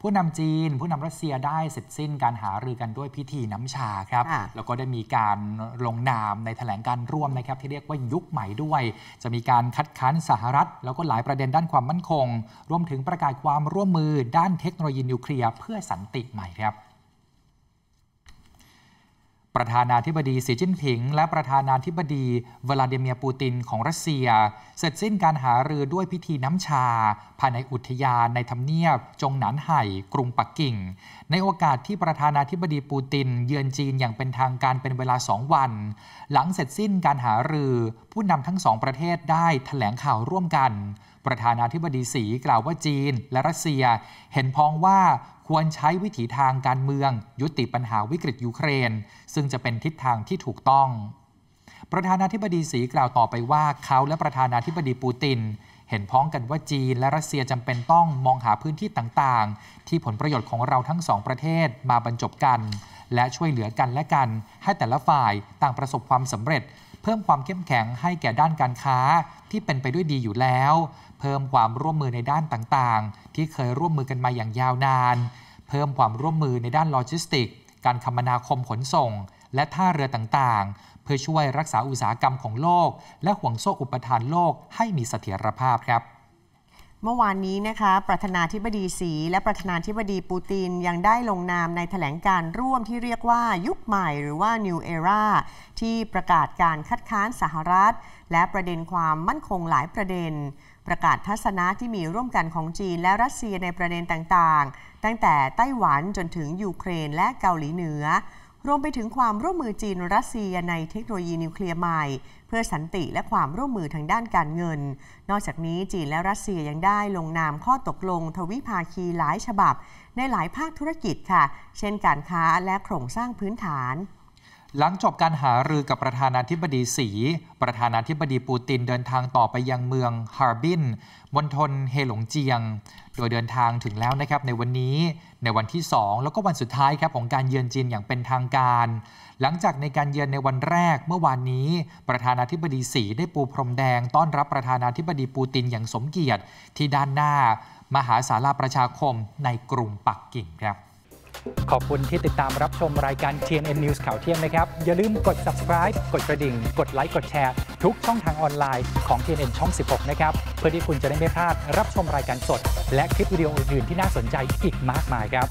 ผู้นำจีน ผู้นำรัสเซียได้เสร็จสิ้นการหารือกันด้วยพิธีน้ำชาครับค่ะแล้วก็ได้มีการลงนามในแถลงการร่วมนะครับที่เรียกว่ายุคใหม่ด้วย จะมีการคัดค้านสหรัฐ แล้วก็หลายประเด็นด้านความมั่นคง รวมถึงประกาศความร่วมมือด้านเทคโนโลยีนิวเคลียร์เพื่อสันติใหม่ครับ ประธานาธิบดีสีจิ้นผิง และประธานาธิบดีวลาดิเมียร์ปูตินของรัสเซีย เสร็จสิ้นการหารือด้วยพิธีน้ำชา ภายในอุทยานในทำเนียบ จงหนานไห่ กรุงปักกิ่ง ในโอกาสที่ประธานาธิบดีปูติน เยือนจีนอย่างเป็นทางการเป็นเวลาสองวัน หลังเสร็จสิ้นการหารือ ผู้นำทั้งสองประเทศได้แถลงข่าวร่วมกันประธานาธิบดีสีกล่าวว่าจีนและรัสเซีย เห็นพ้องว่า ควรใช้วิถีทางการเมือง ยุติปัญหาวิกฤตยูเครน ซึ่งจะเป็นทิศทางที่ถูกต้อง ประธานาธิบดีสีกล่าวต่อไปว่าเขาและประธานาธิบดีปูติน เห็นพ้องกันว่าจีนและรัสเซียจำเป็นต้องมองหาพื้นที่ต่างๆ ที่ผลประโยชน์ของเราทั้งสองประเทศมาบรรจบกัน และช่วยเหลือกันและกัน ให้แต่ละฝ่ายต่างประสบความสำเร็จ พิ่มความเข้มแข็งให้แก่ด้านการค้าที่เป็นไปด้วยดีอยู่แล้ว เพิ่มความร่วมมือในด้านต่างๆ ที่เคยร่วมมือกันมาอย่างยาวนาน เพิ่มความร่วมมือในด้านโลจิสติก การคมนาคมขนส่ง และท่าเรือต่างๆ เพื่อช่วยรักษาอุตสาหกรรมของโลก และห่วงโซ่อุปทานโลกให้มีเสถียรภาพครับ เมื่อวานนี้นะคะ ประธานาธิบดีสี และประธานาธิบดีปูตินยังได้ลงนามในแถลงการร่วมที่เรียกว่ายุคใหม่หรือว่า New Era ที่ประกาศการคัดค้านสหรัฐ และประเด็นความมั่นคงหลายประเด็น ประกาศทัศนะที่มีร่วมกันของจีนและรัสเซียในประเด็นต่างๆ ตั้งแต่ไต้หวันจนถึงยูเครนและเกาหลีเหนือ รวมไปถึงความร่วมมือจีนรัสเซียในเทคโนโลยีนิวเคลียร์ใหม่ เพื่อสันติและความร่วมมือทางด้านการเงิน นอกจากนี้จีนและรัสเซียยังได้ลงนามข้อตกลง ทวิภาคีหลายฉบับ ในหลายภาคธุรกิจค่ะ เช่นการค้าและโครงสร้างพื้นฐาน หลังจบการหารือกับประธานาธิบดีสี ประธานาธิบดีปูตินเดินทางต่อไปยังเมืองฮาร์บินมณฑลเฮหลงเจียง โดยเดินทางถึงแล้วนะครับในวันนี้ในวันที่ 2 แล้วก็วันสุดท้ายครับของการเยือนจีนอย่างเป็นทางการ หลังจากในการเยือนในวันแรกเมื่อวานนี้ ประธานาธิบดีสีได้ปูพรมแดง ต้อนรับประธานาธิบดีปูตินอย่างสมเกียรติ ที่ด้านหน้า มหาศาลาประชาคมในกรุงปักกิ่งครับ ขอบคุณที่ติดตามรับชมรายการ TNN News ข่าวเที่ยงนะครับ อย่าลืมกด subscribe กดกระดิ่ง กดไลค์ กดแชร์ ทุกช่องทางออนไลน์ของ TNN ช่อง 16 นะครับ เพื่อที่คุณจะได้ไม่พลาดรับชมรายการสด และคลิปวิดีโออื่นๆที่น่าสนใจอีกมากมายครับ